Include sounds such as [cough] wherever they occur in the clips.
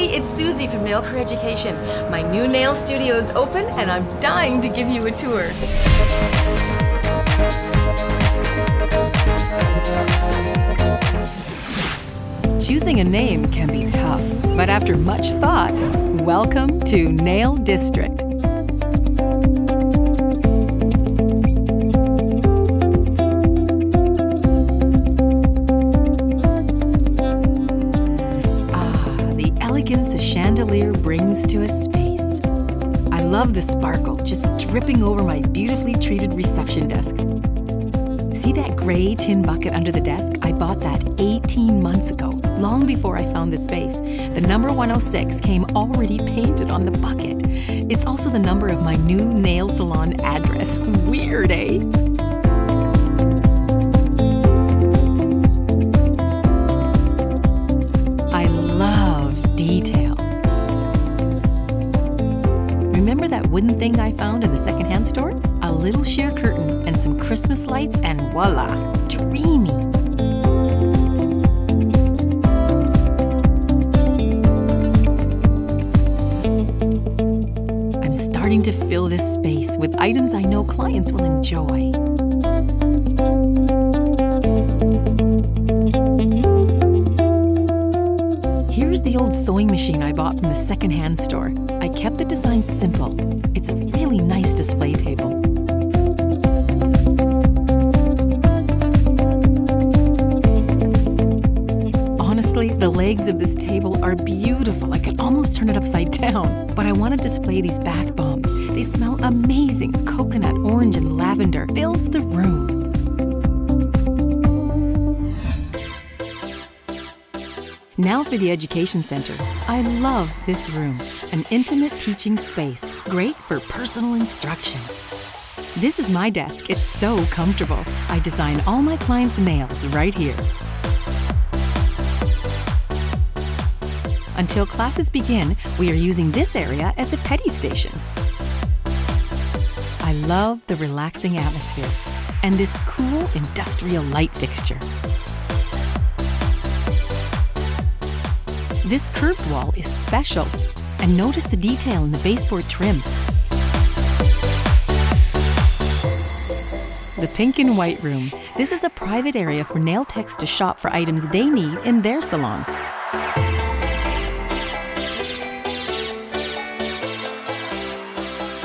Hey, it's Suzie from Nail Career Education. My new nail studio is open and I'm dying to give you a tour. Choosing a name can be tough, but after much thought, welcome to Nail District. Elegance a chandelier brings to a space. I love the sparkle just dripping over my beautifully treated reception desk. See that gray tin bucket under the desk? I bought that 18 months ago, long before I found this space. The number 106 came already painted on the bucket. It's also the number of my new nail salon address. [laughs] Weird, eh? Wooden thing I found in the secondhand store? A little sheer curtain and some Christmas lights, and voila, dreamy. I'm starting to fill this space with items I know clients will enjoy. Here's the old sewing machine I bought from the secondhand store. I kept the design simple. It's a really nice display table. Honestly, the legs of this table are beautiful. I could almost turn it upside down. But I want to display these bath bombs. They smell amazing. Coconut, orange, and lavender fills the room. Now for the Education Center. I love this room, an intimate teaching space, great for personal instruction. This is my desk. It's so comfortable. I design all my clients' nails right here. Until classes begin, we are using this area as a pedi station. I love the relaxing atmosphere and this cool industrial light fixture. This curved wall is special. And notice the detail in the baseboard trim. The pink and white room. This is a private area for nail techs to shop for items they need in their salon.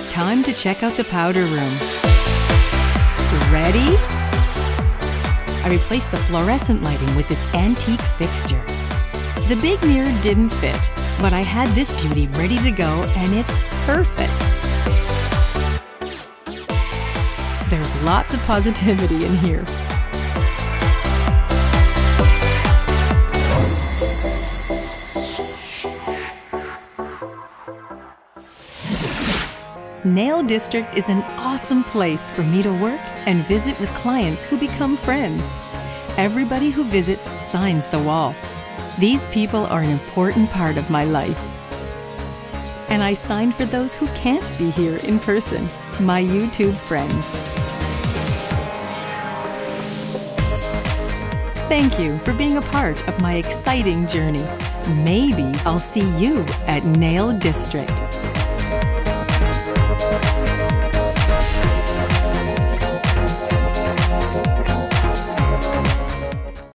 Time to check out the powder room. Ready? I replaced the fluorescent lighting with this antique fixture. The big mirror didn't fit, but I had this beauty ready to go and it's perfect. There's lots of positivity in here. Nail District is an awesome place for me to work and visit with clients who become friends. Everybody who visits signs the wall. These people are an important part of my life. And I sign for those who can't be here in person, my YouTube friends. Thank you for being a part of my exciting journey. Maybe I'll see you at Nail District.